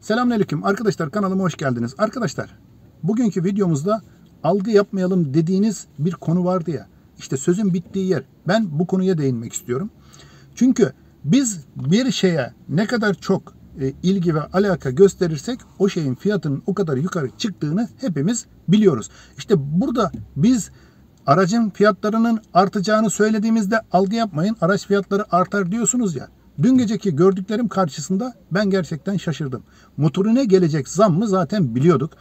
Selamünaleyküm arkadaşlar kanalıma hoş geldiniz. Arkadaşlar bugünkü videomuzda algı yapmayalım dediğiniz bir konu vardı ya. İşte sözün bittiği yer. Ben bu konuya değinmek istiyorum. Çünkü biz bir şeye ne kadar çok e, ilgi ve alaka gösterirsek o şeyin fiyatının o kadar yukarı çıktığını hepimiz biliyoruz. İşte burada biz aracın fiyatlarının artacağını söylediğimizde algı yapmayın araç fiyatları artar diyorsunuz ya. Dün geceki gördüklerim karşısında ben gerçekten şaşırdım. Motorine gelecek zam mı zaten biliyorduk.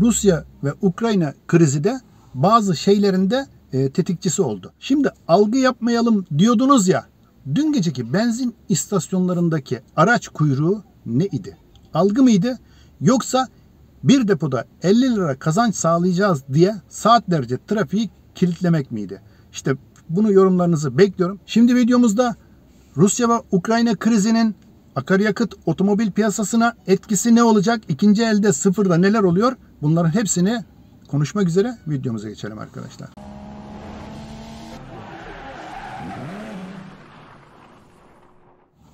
Rusya ve Ukrayna krizi de bazı şeylerinde e, tetikçisi oldu. Şimdi algı yapmayalım diyordunuz ya. Dün geceki benzin istasyonlarındaki araç kuyruğu ne idi? Algı mıydı? Yoksa bir depoda 50 lira kazanç sağlayacağız diye saatlerce trafiği kilitlemek miydi? İşte bunu yorumlarınızı bekliyorum. Şimdi videomuzda Rusya ve Ukrayna krizinin akaryakıt otomobil piyasasına etkisi ne olacak? İkinci elde sıfırda neler oluyor? Bunların hepsini konuşmak üzere videomuza geçelim arkadaşlar.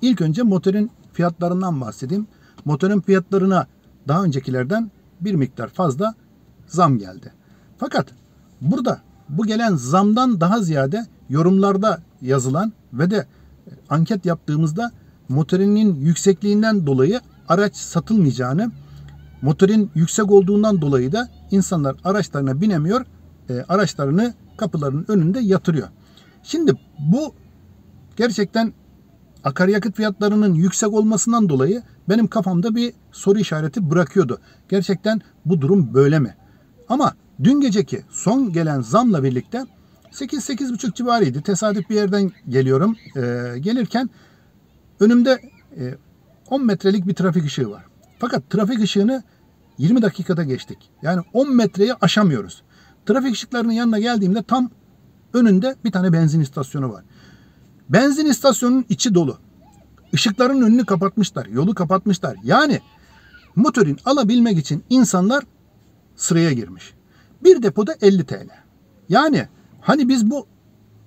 İlk önce motorun fiyatlarından bahsedeyim. Motorun fiyatlarına daha öncekilerden bir miktar fazla zam geldi. Fakat burada bu gelen zamdan daha ziyade yorumlarda yazılan ve de anket yaptığımızda motorinin yüksekliğinden dolayı araç satılmayacağını, motorun yüksek olduğundan dolayı da insanlar araçlarına binemiyor, e, araçlarını kapıların önünde yatırıyor. Şimdi bu gerçekten akaryakıt fiyatlarının yüksek olmasından dolayı benim kafamda bir soru işareti bırakıyordu. Gerçekten bu durum böyle mi? Ama dün geceki son gelen zamla birlikte 8-8,5 civarıydı. Tesadüf bir yerden geliyorum. Ee, gelirken önümde e, 10 metrelik bir trafik ışığı var. Fakat trafik ışığını 20 dakikada geçtik. Yani 10 metreyi aşamıyoruz. Trafik ışıklarının yanına geldiğimde tam önünde bir tane benzin istasyonu var. Benzin istasyonunun içi dolu. Işıkların önünü kapatmışlar, yolu kapatmışlar. Yani motorin alabilmek için insanlar sıraya girmiş. Bir depoda 50 TL. Yani hani biz bu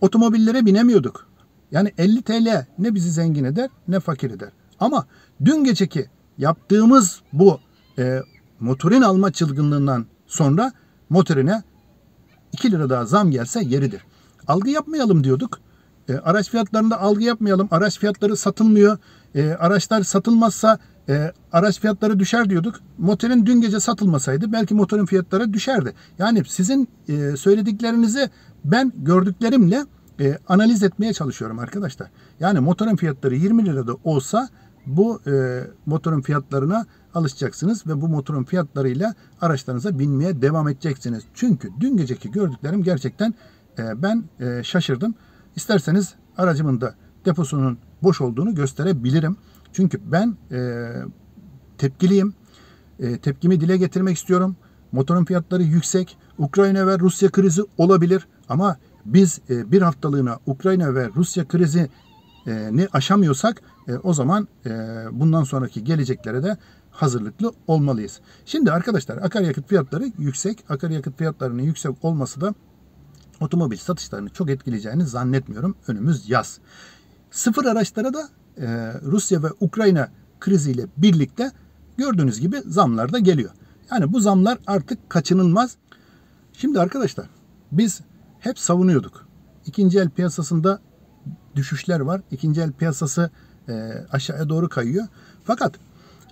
otomobillere binemiyorduk. Yani 50 TL ne bizi zengin eder ne fakir eder. Ama dün geceki yaptığımız bu e, motorin alma çılgınlığından sonra motorine 2 lira daha zam gelse yeridir. Algı yapmayalım diyorduk. E, araç fiyatlarında algı yapmayalım. Araç fiyatları satılmıyor. E, araçlar satılmazsa e, araç fiyatları düşer diyorduk. Motorin dün gece satılmasaydı belki motorun fiyatları düşerdi. Yani sizin e, söylediklerinizi ben gördüklerimle e, analiz etmeye çalışıyorum arkadaşlar. Yani motorun fiyatları 20 lirada olsa bu e, motorun fiyatlarına alışacaksınız ve bu motorun fiyatlarıyla araçlarınıza binmeye devam edeceksiniz. Çünkü dün geceki gördüklerim gerçekten e, ben e, şaşırdım. İsterseniz aracımın da deposunun boş olduğunu gösterebilirim. Çünkü ben e, tepkiliyim. E, tepkimi dile getirmek istiyorum. Motorun fiyatları yüksek. Ukrayna ve Rusya krizi olabilir ama biz e, bir haftalığına Ukrayna ve Rusya krizi e, ne aşamıyorsak e, o zaman e, bundan sonraki geleceklere de hazırlıklı olmalıyız. Şimdi arkadaşlar akaryakıt fiyatları yüksek. Akaryakıt fiyatlarının yüksek olması da otomobil satışlarını çok etkileyeceğini zannetmiyorum. Önümüz yaz. Sıfır araçlara da e, Rusya ve Ukrayna kriziyle birlikte gördüğünüz gibi zamlar da geliyor. Yani bu zamlar artık kaçınılmaz. Şimdi arkadaşlar biz hep savunuyorduk. İkinci el piyasasında düşüşler var. İkinci el piyasası e, aşağıya doğru kayıyor. Fakat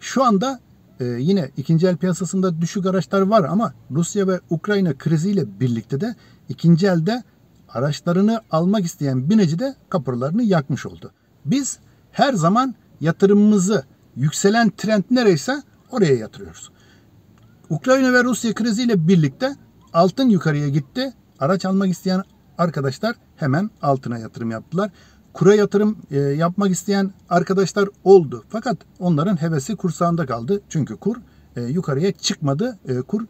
şu anda e, yine ikinci el piyasasında düşük araçlar var ama Rusya ve Ukrayna kriziyle birlikte de ikinci elde araçlarını almak isteyen bineci de kapılarını yakmış oldu. Biz her zaman yatırımımızı yükselen trend nereyse oraya yatırıyoruz. Ukrayna ve Rusya kriziyle birlikte altın yukarıya gitti. Araç almak isteyen arkadaşlar hemen altına yatırım yaptılar. Kura yatırım e, yapmak isteyen arkadaşlar oldu. Fakat onların hevesi kursağında kaldı. Çünkü kur e, yukarıya çıkmadı. E, kur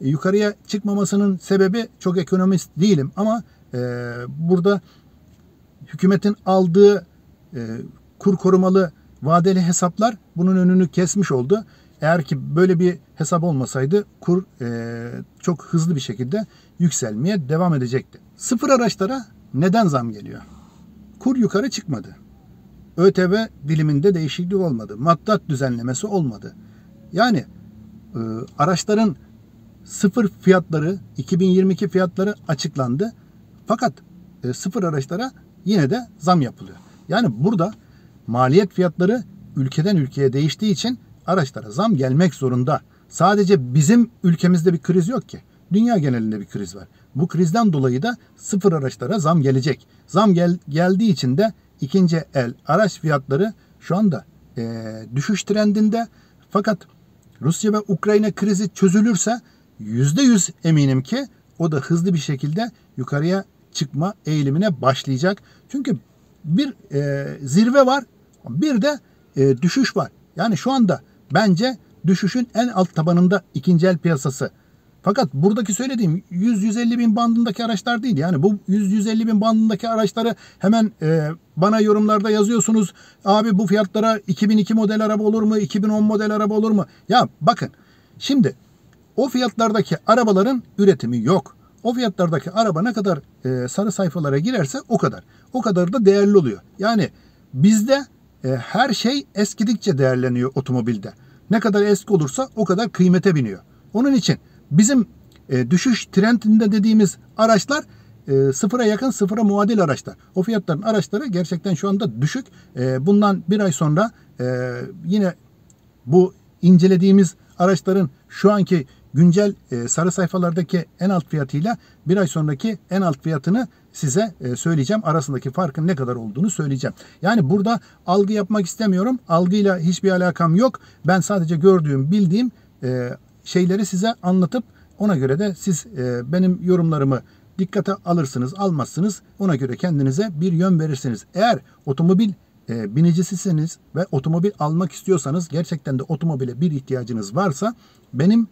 e, yukarıya çıkmamasının sebebi çok ekonomist değilim ama e, burada hükümetin aldığı e, kur korumalı vadeli hesaplar bunun önünü kesmiş oldu. Eğer ki böyle bir hesap olmasaydı kur e, çok hızlı bir şekilde yükselmeye devam edecekti. Sıfır araçlara neden zam geliyor? Kur yukarı çıkmadı. ÖTV diliminde değişiklik olmadı. Maddat düzenlemesi olmadı. Yani e, araçların sıfır fiyatları 2022 fiyatları açıklandı. Fakat e, sıfır araçlara yine de zam yapılıyor. Yani burada maliyet fiyatları ülkeden ülkeye değiştiği için araçlara zam gelmek zorunda. Sadece bizim ülkemizde bir kriz yok ki. Dünya genelinde bir kriz var. Bu krizden dolayı da sıfır araçlara zam gelecek. Zam gel, geldiği için de ikinci el araç fiyatları şu anda e, düşüş trendinde. Fakat Rusya ve Ukrayna krizi çözülürse yüzde yüz eminim ki o da hızlı bir şekilde yukarıya çıkma eğilimine başlayacak. Çünkü bir e, zirve var, bir de e, düşüş var. Yani şu anda bence düşüşün en alt tabanında ikinci el piyasası. Fakat buradaki söylediğim 100-150 bin bandındaki araçlar değil. Yani bu 100-150 bin bandındaki araçları hemen e, bana yorumlarda yazıyorsunuz. Abi bu fiyatlara 2002 model araba olur mu? 2010 model araba olur mu? Ya bakın şimdi o fiyatlardaki arabaların üretimi yok. O fiyatlardaki araba ne kadar e, sarı sayfalara girerse o kadar. O kadar da değerli oluyor. Yani bizde e, her şey eskidikçe değerleniyor otomobilde. Ne kadar eski olursa o kadar kıymete biniyor. Onun için bizim e, düşüş trendinde dediğimiz araçlar e, sıfıra yakın sıfıra muadil araçlar. O fiyatların araçları gerçekten şu anda düşük. E, bundan bir ay sonra e, yine bu incelediğimiz araçların şu anki güncel e, sarı sayfalardaki en alt fiyatıyla bir ay sonraki en alt fiyatını size e, söyleyeceğim. Arasındaki farkın ne kadar olduğunu söyleyeceğim. Yani burada algı yapmak istemiyorum. Algıyla hiçbir alakam yok. Ben sadece gördüğüm, bildiğim e, şeyleri size anlatıp ona göre de siz e, benim yorumlarımı dikkate alırsınız, almazsınız. Ona göre kendinize bir yön verirsiniz. Eğer otomobil binicisisiniz ve otomobil almak istiyorsanız gerçekten de otomobile bir ihtiyacınız varsa benim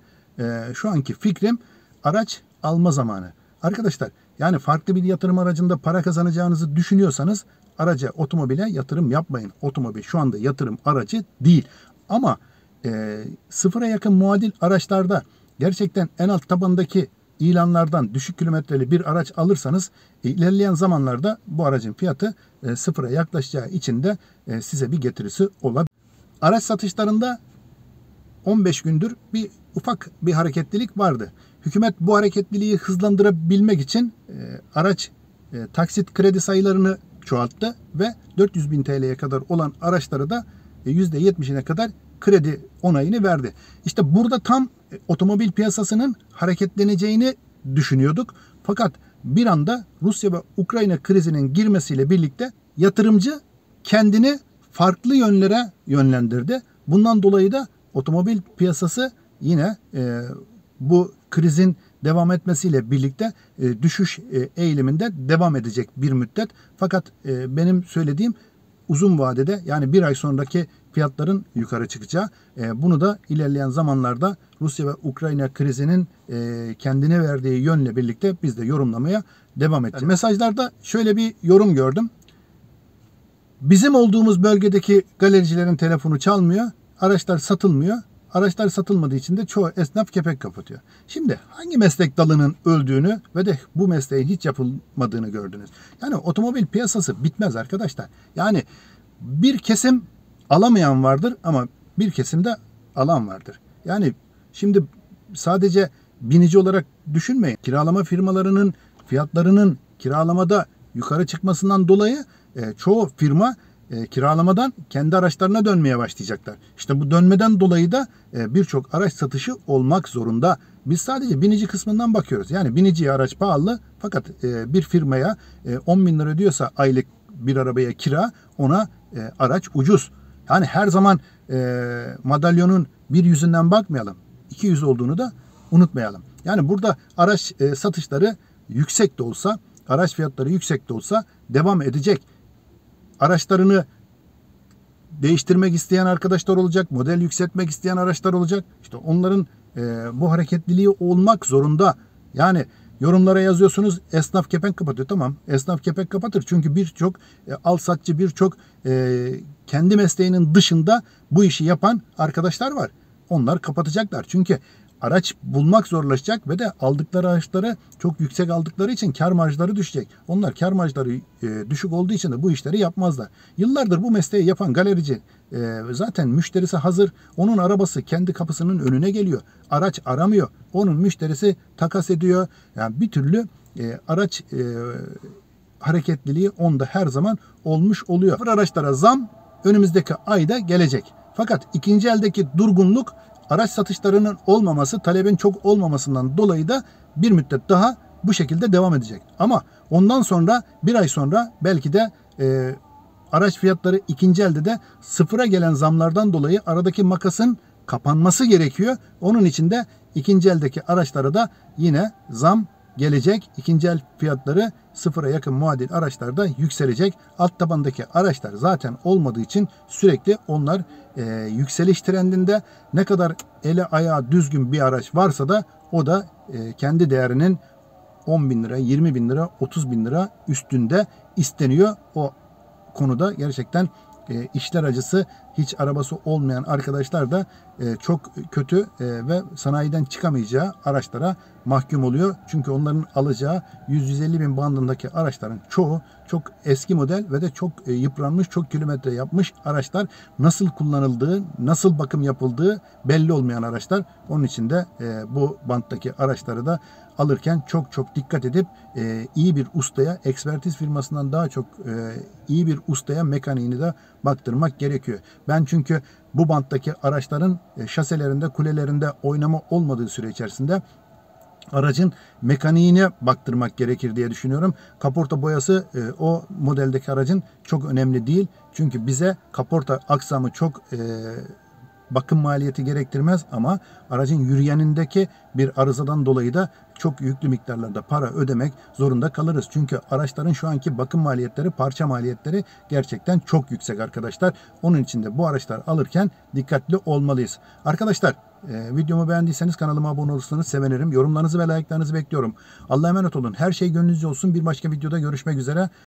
şu anki fikrim araç alma zamanı. Arkadaşlar yani farklı bir yatırım aracında para kazanacağınızı düşünüyorsanız araca, otomobile yatırım yapmayın. Otomobil şu anda yatırım aracı değil. Ama e, sıfıra yakın muadil araçlarda gerçekten en alt tabandaki ilanlardan düşük kilometreli bir araç alırsanız e, ilerleyen zamanlarda bu aracın fiyatı e, sıfıra yaklaşacağı için de e, size bir getirisi olabilir. Araç satışlarında 15 gündür bir ufak bir hareketlilik vardı. Hükümet bu hareketliliği hızlandırabilmek için araç e, taksit kredi sayılarını çoğalttı ve 400 bin TL'ye kadar olan araçları da e, %70'ine kadar kredi onayını verdi. İşte burada tam e, otomobil piyasasının hareketleneceğini düşünüyorduk. Fakat bir anda Rusya ve Ukrayna krizinin girmesiyle birlikte yatırımcı kendini farklı yönlere yönlendirdi. Bundan dolayı da otomobil piyasası yine e, bu krizin devam etmesiyle birlikte e, düşüş e, eğiliminde devam edecek bir müddet. Fakat e, benim söylediğim uzun vadede yani bir ay sonraki fiyatların yukarı çıkacağı. E, bunu da ilerleyen zamanlarda Rusya ve Ukrayna krizinin e, kendine verdiği yönle birlikte biz de yorumlamaya devam edeceğiz. Evet. Mesajlarda şöyle bir yorum gördüm. Bizim olduğumuz bölgedeki galericilerin telefonu çalmıyor, araçlar satılmıyor. Araçlar satılmadığı için de çoğu esnaf kepek kapatıyor. Şimdi hangi meslek dalının öldüğünü ve de bu mesleğin hiç yapılmadığını gördünüz. Yani otomobil piyasası bitmez arkadaşlar. Yani bir kesim alamayan vardır ama bir kesimde alan vardır. Yani şimdi sadece binici olarak düşünmeyin. Kiralama firmalarının fiyatlarının kiralamada yukarı çıkmasından dolayı e, çoğu firma e, kiralamadan kendi araçlarına dönmeye başlayacaklar. İşte bu dönmeden dolayı da e, birçok araç satışı olmak zorunda. Biz sadece binici kısmından bakıyoruz. Yani biniciye araç pahalı fakat e, bir firmaya e, 10 bin lira ödüyorsa aylık bir arabaya kira ona e, araç ucuz. Yani her zaman e, madalyonun bir yüzünden bakmayalım. İki yüz olduğunu da unutmayalım. Yani burada araç e, satışları yüksek de olsa, araç fiyatları yüksek de olsa devam edecek araçlarını değiştirmek isteyen arkadaşlar olacak, model yükseltmek isteyen araçlar olacak. İşte onların e, bu hareketliliği olmak zorunda. Yani yorumlara yazıyorsunuz esnaf kepenk kapatıyor. Tamam esnaf kepenk kapatır. Çünkü birçok e, al satçı birçok e, kendi mesleğinin dışında bu işi yapan arkadaşlar var. Onlar kapatacaklar. Çünkü araç bulmak zorlaşacak ve de aldıkları araçları çok yüksek aldıkları için kar marjları düşecek. Onlar kar marjları e, düşük olduğu için de bu işleri yapmazlar. Yıllardır bu mesleği yapan galerici e, zaten müşterisi hazır. Onun arabası kendi kapısının önüne geliyor. Araç aramıyor. Onun müşterisi takas ediyor. Yani bir türlü e, araç hareketliliği onda her zaman olmuş oluyor. Araçlara zam önümüzdeki ayda gelecek. Fakat ikinci eldeki durgunluk araç satışlarının olmaması, talebin çok olmamasından dolayı da bir müddet daha bu şekilde devam edecek. Ama ondan sonra bir ay sonra belki de e, araç fiyatları ikinci elde de sıfıra gelen zamlardan dolayı aradaki makasın kapanması gerekiyor. Onun için de ikinci eldeki araçlara da yine zam gelecek. İkinci el fiyatları sıfıra yakın muadil araçlarda yükselecek. Alt tabandaki araçlar zaten olmadığı için sürekli onlar e, yükseliş trendinde. Ne kadar ele ayağı düzgün bir araç varsa da o da e, kendi değerinin 10 bin lira, 20 bin lira, 30 bin lira üstünde isteniyor. O konuda gerçekten e, işler acısı hiç arabası olmayan arkadaşlar da e, çok kötü e, ve sanayiden çıkamayacağı araçlara mahkum oluyor. Çünkü onların alacağı 100-150 bin bandındaki araçların çoğu çok eski model ve de çok e, yıpranmış, çok kilometre yapmış araçlar. Nasıl kullanıldığı, nasıl bakım yapıldığı belli olmayan araçlar. Onun için de e, bu banttaki araçları da alırken çok çok dikkat edip e, iyi bir ustaya, ekspertiz firmasından daha çok e, iyi bir ustaya mekaniğini de baktırmak gerekiyor. Ben çünkü bu banttaki araçların e, şaselerinde, kulelerinde oynama olmadığı süre içerisinde aracın mekaniğine baktırmak gerekir diye düşünüyorum. Kaporta boyası e, o modeldeki aracın çok önemli değil. Çünkü bize kaporta aksamı çok e, bakım maliyeti gerektirmez ama aracın yürüyenindeki bir arızadan dolayı da çok yüklü miktarlarda para ödemek zorunda kalırız. Çünkü araçların şu anki bakım maliyetleri, parça maliyetleri gerçekten çok yüksek arkadaşlar. Onun için de bu araçlar alırken dikkatli olmalıyız. Arkadaşlar e, videomu beğendiyseniz kanalıma abone olursanız sevinirim. Yorumlarınızı ve like'larınızı bekliyorum. Allah'a emanet olun. Her şey gönlünüzce olsun. Bir başka videoda görüşmek üzere.